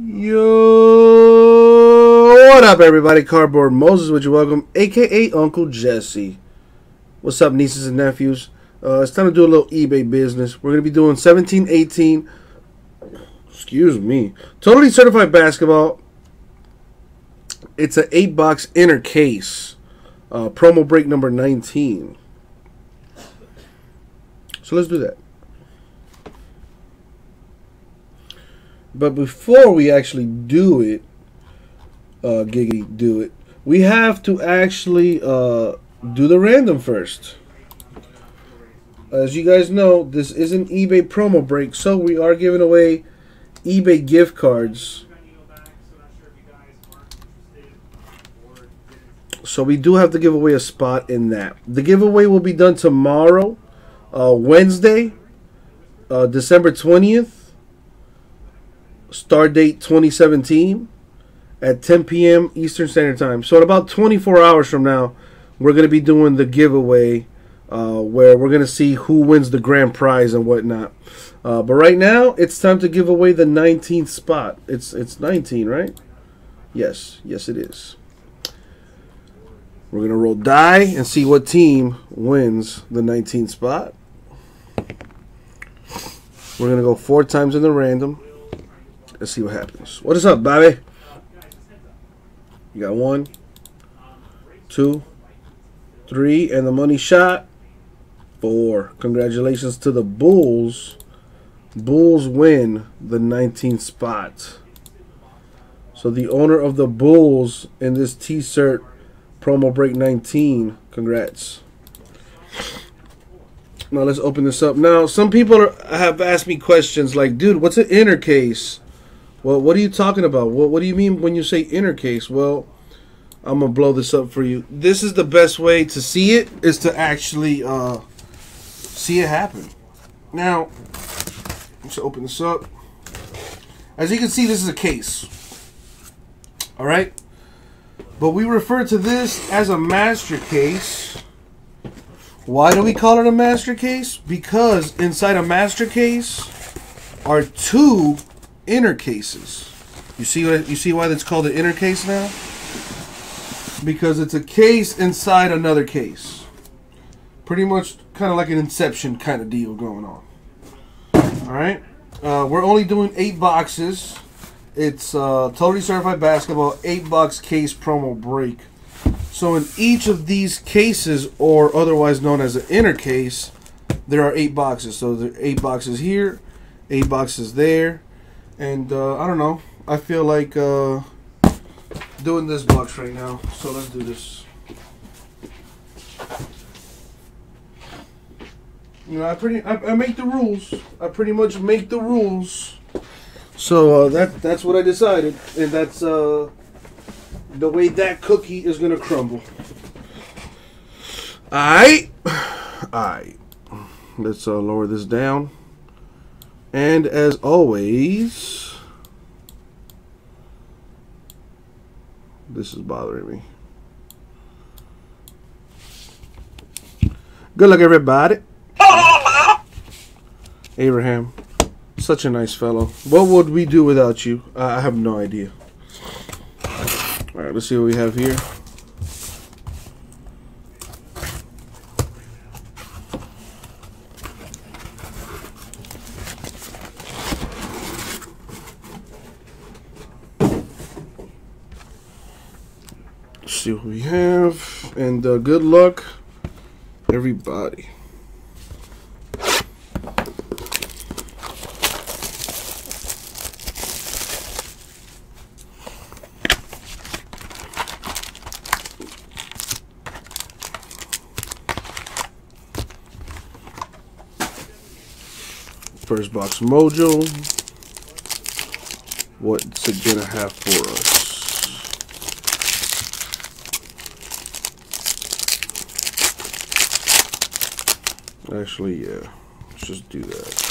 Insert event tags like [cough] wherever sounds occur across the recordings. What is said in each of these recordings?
Yo, what up, everybody? Cardboard Moses, would you welcome, aka Uncle Jesse. What's up, nieces and nephews? Uh, it's time to do a little eBay business. We're gonna be doing 17, 18. Excuse me. Totally certified basketball. It's an eight box inner case. Uh, promo break number 19. So let's do that. But before we actually do it, uh, Giggity, do it, we have to actually uh, do the random first. As you guys know, this is an eBay promo break, so we are giving away eBay gift cards. So we do have to give away a spot in that. The giveaway will be done tomorrow, uh, Wednesday, uh, December 20th. Start date 2017 at 10 p.m. Eastern Standard Time. So in about 24 hours from now, we're going to be doing the giveaway uh, where we're going to see who wins the grand prize and whatnot. Uh, but right now, it's time to give away the 19th spot. It's it's 19, right? Yes, yes, it is. We're going to roll die and see what team wins the 19th spot. We're going to go four times in the random. Let's see what happens. What is up, Bobby? You got one, two, three, and the money shot. Four. Congratulations to the Bulls. Bulls win the 19th spot. So the owner of the Bulls in this T-shirt promo break 19. Congrats. Now let's open this up. Now some people are, have asked me questions like, "Dude, what's an inner case?" Well, what are you talking about? What What do you mean when you say inner case? Well, I'm gonna blow this up for you. This is the best way to see it is to actually uh, see it happen. Now, let's open this up. As you can see, this is a case. All right, but we refer to this as a master case. Why do we call it a master case? Because inside a master case are two inner cases. You see what you see why that's called an inner case now? Because it's a case inside another case. Pretty much kind of like an inception kind of deal going on. All right. Uh, we're only doing eight boxes. It's uh, totally certified basketball eight box case promo break. So in each of these cases, or otherwise known as an inner case, there are eight boxes. So there are eight boxes here, eight boxes there, and uh, I don't know. I feel like uh, doing this box right now. So let's do this. You know, I pretty I, I make the rules. I pretty much make the rules. So uh, that that's what I decided, and that's uh, the way that cookie is gonna crumble. Alright. Alright. Let's uh, lower this down. And as always, this is bothering me. Good luck, everybody. Abraham, such a nice fellow. What would we do without you? Uh, I have no idea. All right, let's see what we have here. See we have. And uh, good luck, everybody. First box mojo. What's it gonna have for us? Actually, yeah. Let's just do that.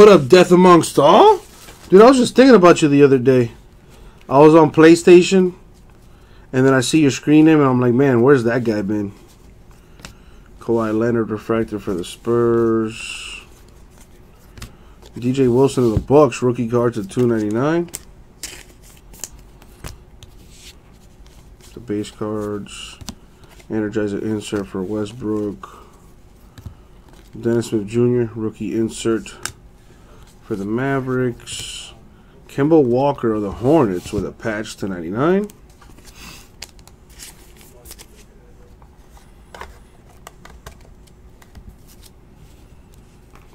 What up, Death Amongst All? Dude, I was just thinking about you the other day. I was on PlayStation, and then I see your screen name, and I'm like, man, where's that guy been? Kawhi Leonard refractor for the Spurs. DJ Wilson of the Bucks rookie cards at 299. The base cards. Energizer insert for Westbrook. Dennis Smith Jr. rookie insert for the Mavericks. Kemba Walker of the Hornets with a patch to 99.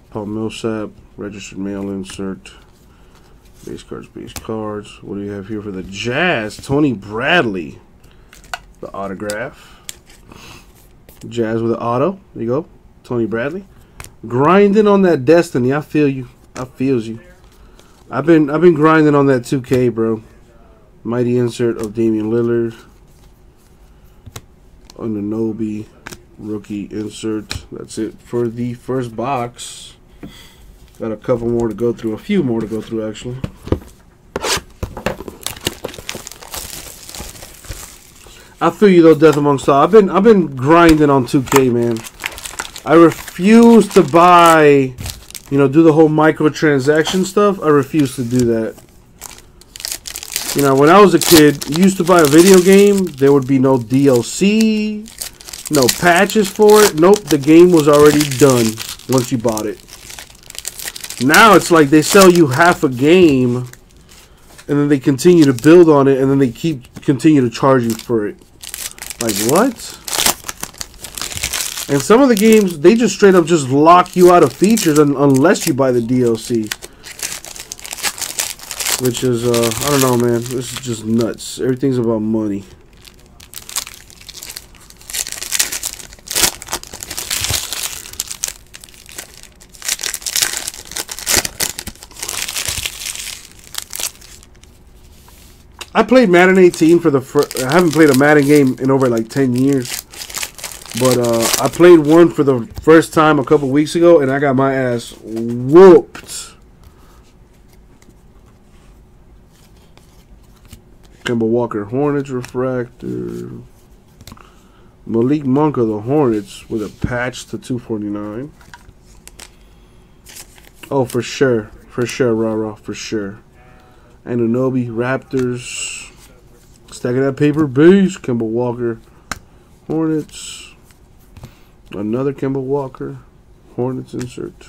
Paul Millsap, registered mail insert. Base cards, base cards. What do you have here for the Jazz? Tony Bradley. The autograph. Jazz with an auto. There you go. Tony Bradley. Grinding on that destiny. I feel you. I feels you. I've been I've been grinding on that 2K, bro. Mighty insert of Damian Lillard. Anunoby rookie insert. That's it for the first box. Got a couple more to go through, a few more to go through actually. I feel you though, Death Amongst All. I've been I've been grinding on 2K, man. I refuse to buy, you know, do the whole microtransaction stuff. I refuse to do that. You know, when I was a kid, you used to buy a video game, there would be no DLC, no patches for it. Nope, the game was already done once you bought it. Now it's like they sell you half a game and then they continue to build on it and then they keep continue to charge you for it. Like what? And some of the games they just straight up just lock you out of features un unless you buy the DLC. Which is uh I don't know man, this is just nuts. Everything's about money. I played Madden 18 for the first. I haven't played a Madden game in over like 10 years. But uh, I played one for the first time a couple weeks ago, and I got my ass whooped. Kemba Walker Hornets refractor. Malik Monk of the Hornets with a patch to 249. Oh, for sure. For sure, Rara. For sure. Anunoby, Raptors. Stacking that paper base. Kemba Walker, Hornets. Another Kemba Walker, Hornets insert.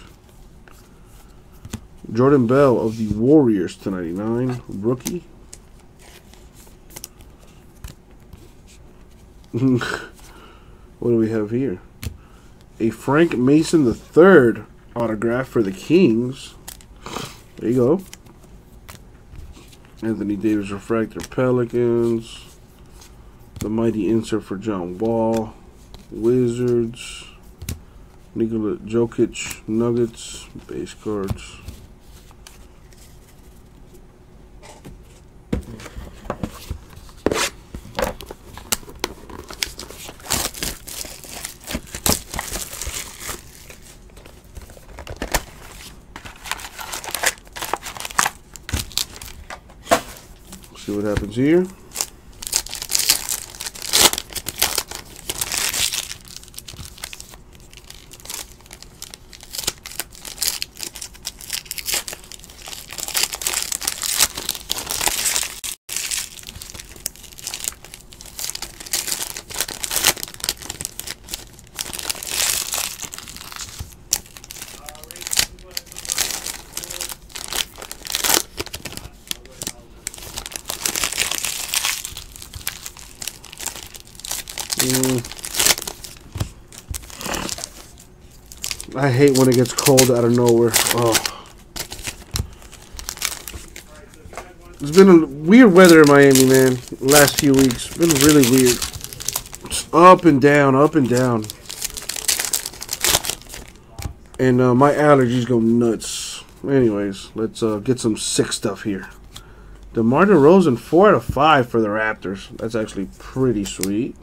Jordan Bell of the Warriors to 99, rookie. [laughs] what do we have here? A Frank Mason III autograph for the Kings. There you go. Anthony Davis Refractor Pelicans. The Mighty Insert for John Wall. Wizards. Nikola Jokic Nuggets. Base cards. See what happens here. Mm. I hate when it gets cold out of nowhere. Oh. It's been a weird weather in Miami, man. Last few weeks, been really weird. Just up and down, up and down, and uh, my allergies go nuts. Anyways, let's uh, get some sick stuff here. DeMar DeRozan, four out of five for the Raptors. That's actually pretty sweet.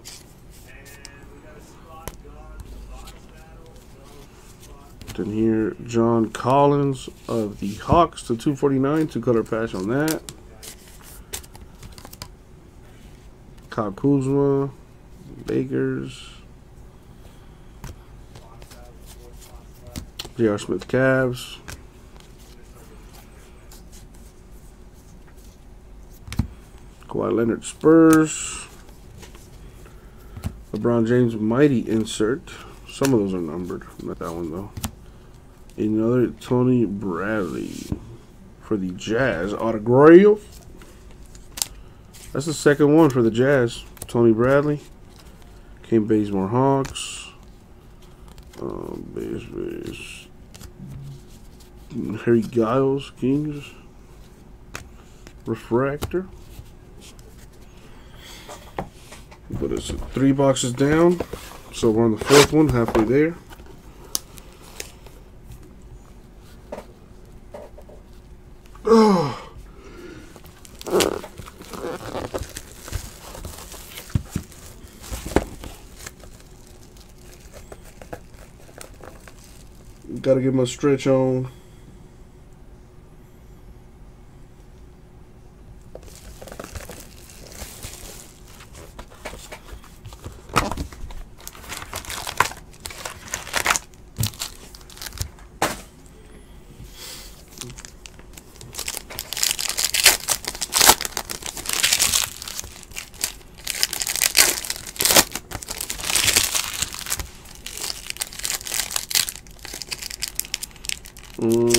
Then here, John Collins of the Hawks to 249, two color patch on that. Kyle Kuzma, Bakers. J.R. Smith Cavs. Kawhi Leonard Spurs. LeBron James Mighty insert. Some of those are numbered. Not that one though. Another Tony Bradley for the Jazz autograph. That's the second one for the Jazz. Tony Bradley. Kent Bazemore Hawks. Um, base. Harry Giles Kings. Refractor. But it's three boxes down. So we're on the fourth one, halfway there. [sighs] Gotta get my stretch on. Mm.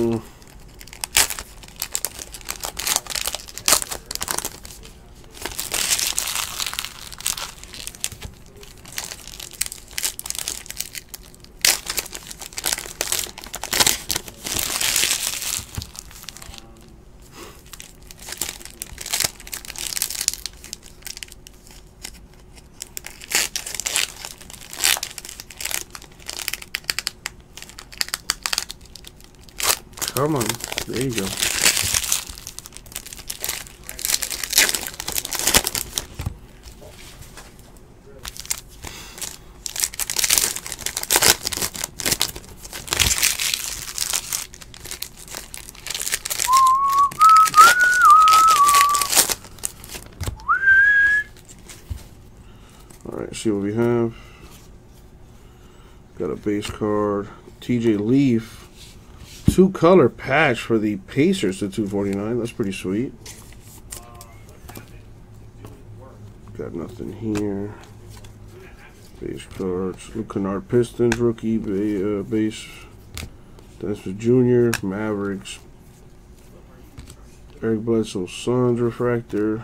Come on. There you go. All right, see what we have. Got a base card. TJ Leaf two color patch for the Pacers to 249. That's pretty sweet. Got nothing here. Base cards. Luke Kennard Pistons rookie uh, base. Dennis Jr. Mavericks. Eric Bledsoe Suns refractor.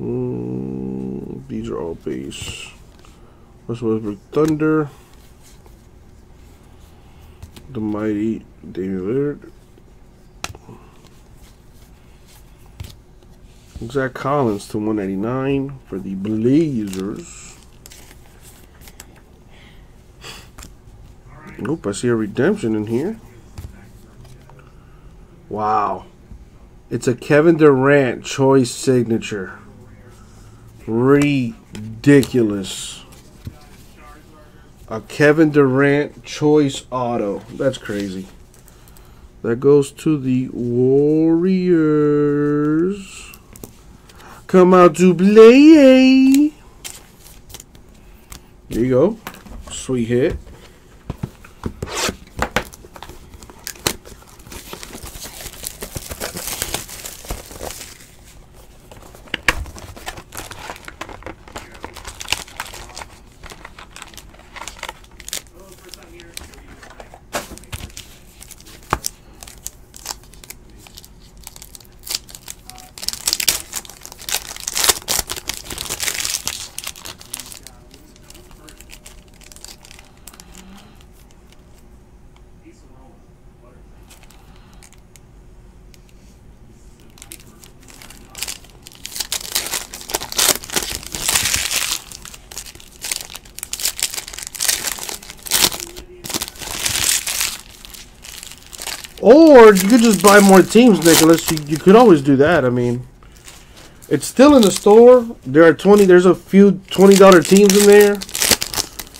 Mm, these are all base. Russell Westbrook Thunder. The mighty Damian Lillard. Zach Collins to 189 for the Blazers. Nope, I see a redemption in here. Wow. It's a Kevin Durant choice signature. Ridiculous. A Kevin Durant choice auto. That's crazy. That goes to the Warriors. Come out to play. There you go. Sweet hit. Or you could just buy more teams, Nicholas. You, you could always do that. I mean, It's still in the store. There are twenty. There's a few twenty dollar teams in there.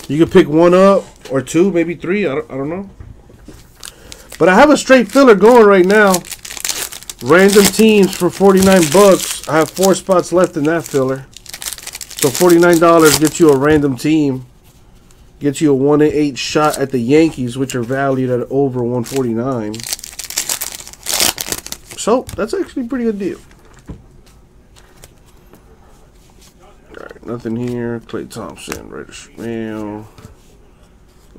You could pick one up or two, maybe three. I don't, I don't know. But I have a straight filler going right now. Random teams for 49 bucks. I have four spots left in that filler. So $49 gets you a random team. Gets you a 1 in 8 shot at the Yankees, which are valued at over 149. So that's actually a pretty good deal. Alright, nothing here. Klay Thompson, registered mail.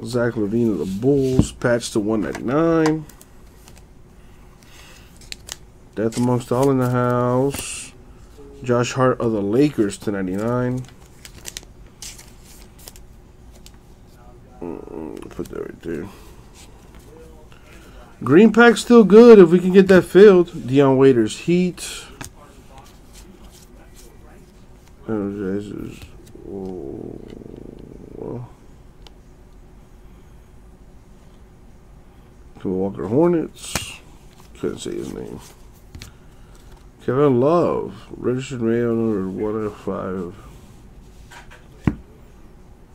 Zach LaVine of the Bulls, patch to 199. Death Amongst All in the House. Josh Hart of the Lakers to 99. Mm, Put that right there. Green pack's still good if we can get that filled. Dion Waiters Heat. Oh, well. Kemba Walker Hornets. Couldn't say his name. Kevin Love. Registered mail number 105.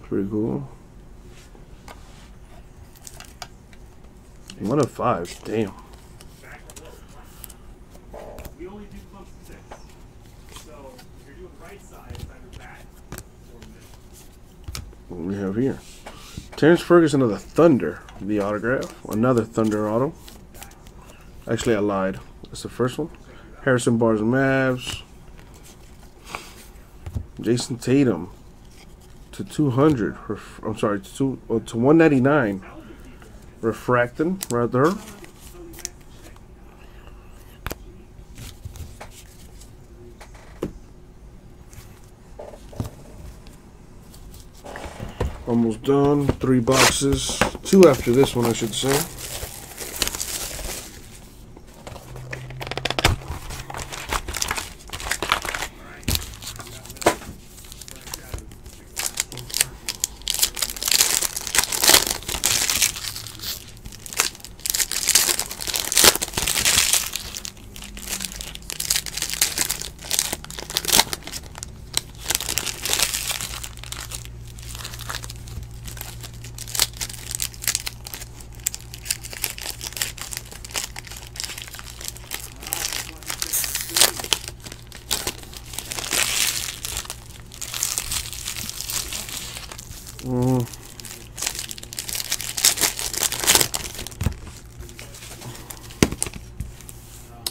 Pretty cool. One of five. Damn. We only do clumps of six. So if you're doing right side, it's either of five. Damn. What do we have here? Terrence Ferguson of the Thunder. The autograph. Another Thunder auto. Actually, I lied. That's the first one. Harrison Barnes Mavs. Jayson Tatum to 200. Ref- I'm sorry, to, oh, to 199. Refracting right there. Almost done. Three boxes. Two after this one, I should say.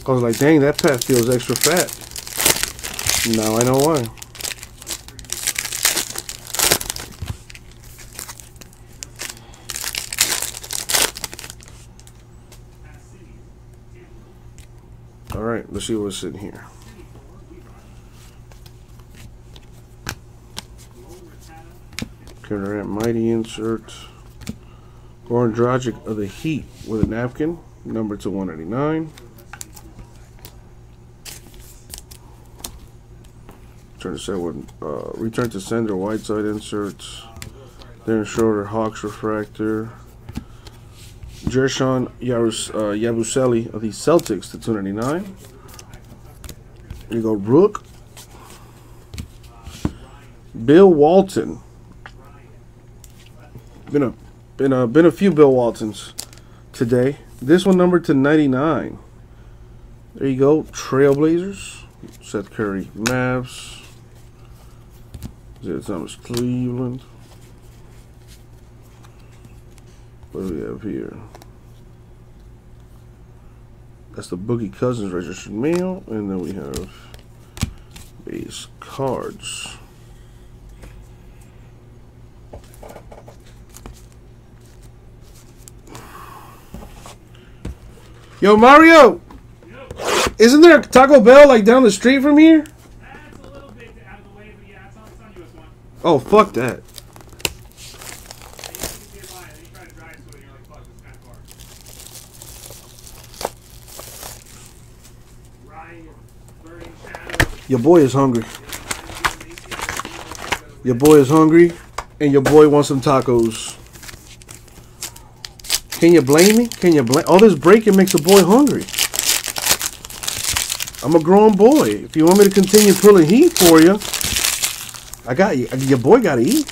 I was like, dang, that pat feels extra fat. Now I know why. All right, let's see what's in here. Durant Mighty insert. Goran Dragic of the Heat with a napkin, number to 189. Turn to set with uh, return to sender Whiteside inserts. Darren Schroeder Hawks refractor. Guerschon Yarus, uh, Yabusele of the Celtics to 299. Here you go, Rook. Bill Walton been a been a been a few Bill Waltons today. This one numbered to 99. There you go, Trailblazers. Seth Curry, Mavs. Isaiah Thomas, Cleveland. What do we have here? That's the Boogie Cousins registered mail, and then we have base cards. Yo, Mario! Isn't there a Taco Bell like down the street from here? Ryan, fuck that. Your boy is hungry. Your boy is hungry, and your boy wants some tacos. Can you blame me? Can you blame? All this breaking makes a boy hungry. I'm a grown boy. If you want me to continue pulling heat for you, I got you. Your boy got to eat.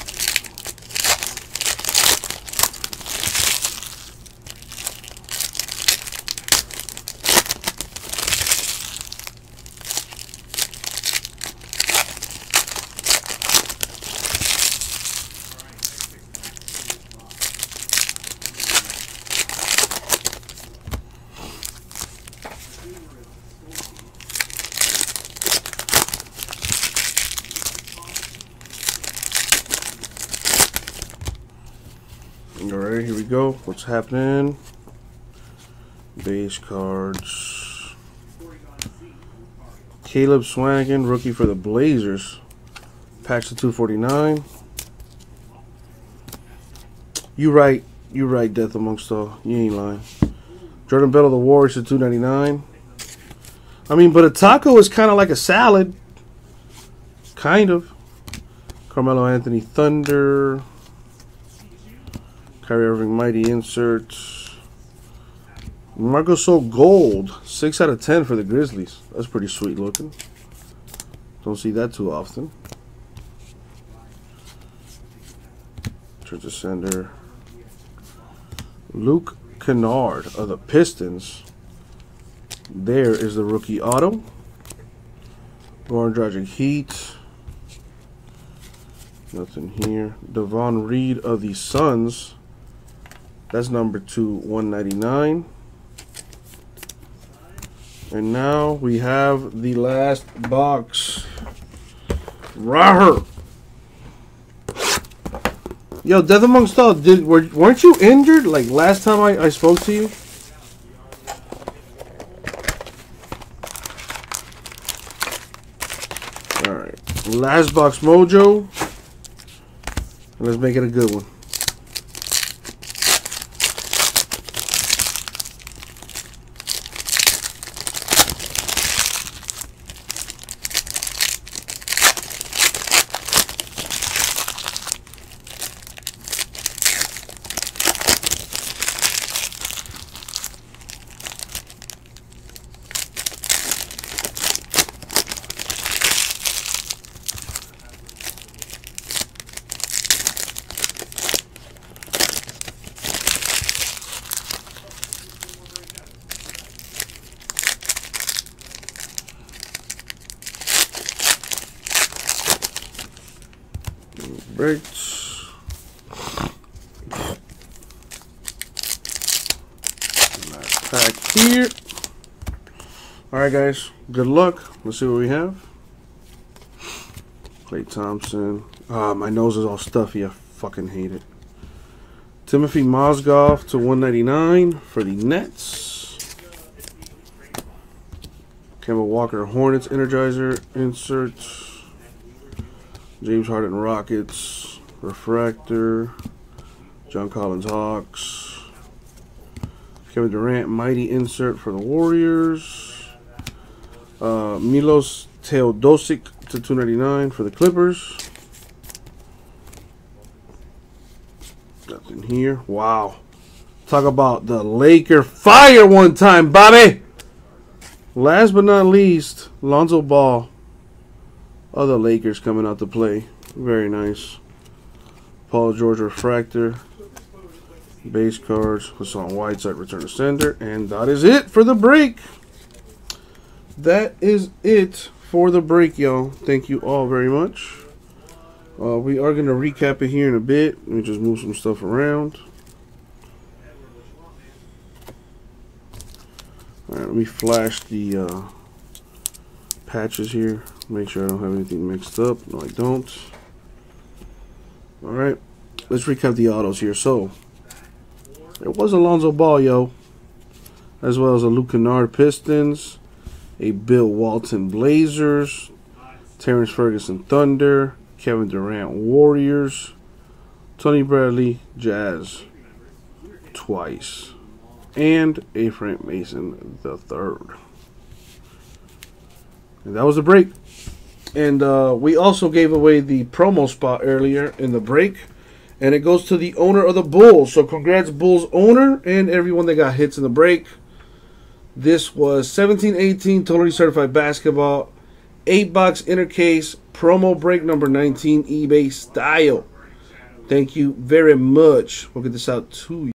Alright, here we go. What's happening? Base cards. Caleb Swanigan, rookie for the Blazers. Patch to 249. You right. You right, Death Amongst All. You ain't lying. Jordan Bell of the Warriors to 299. I mean, but a taco is kind of like a salad. Kind of. Carmelo Anthony Thunder. Kyrie Irving Mighty Inserts. Marc Gasol Gold. 6 out of 10 for the Grizzlies. That's pretty sweet looking. Don't see that too often. Church Sender. Luke Kennard of the Pistons. There is the rookie auto. Goran Dragic Heat. Nothing here. Davon Reed of the Suns. That's number two, 199. And now we have the last box. Raher. Yo, Death Amongst All, did were, weren't you injured like last time I, I spoke to you? Alright. Last box mojo. Let's make it a good one. Breaks. Last pack here. Alright, guys. Good luck. Let's see what we have. Klay Thompson. Ah, my nose is all stuffy. I fucking hate it. Timothy Mozgov to 199 for the Nets. Kemba Walker Hornets Energizer inserts. James Harden Rockets, Refractor, John Collins Hawks, Kevin Durant Mighty insert for the Warriors, uh, Milos Teodosic to 299 for the Clippers. Nothing here. Wow. Talk about the Laker fire one time, Bobby. Last but not least, Lonzo Ball other Lakers coming out to play. Very nice. Paul George Refractor. Base cards. Hassan Whiteside Return to Sender. And that is it for the break. That is it for the break, y'all. Thank you all very much. Uh, we are going to recap it here in a bit. Let me just move some stuff around. Alright, let me flash the uh, patches here. Make sure I don't have anything mixed up. No, I don't. Alright, let's recap the autos here. So, it was Alonzo Ball, yo. As well as a Luke Kennard Pistons, a Bill Walton Blazers, Terrence Ferguson Thunder, Kevin Durant Warriors, Tony Bradley Jazz twice, and a Frank Mason the third. And that was the break. And uh, we also gave away the promo spot earlier in the break. And it goes to the owner of the Bulls. So congrats, Bulls owner, and everyone that got hits in the break. This was 1718 Totally Certified Basketball, 8 box inner case, promo break number 19, eBay style. Thank you very much. We'll get this out to you.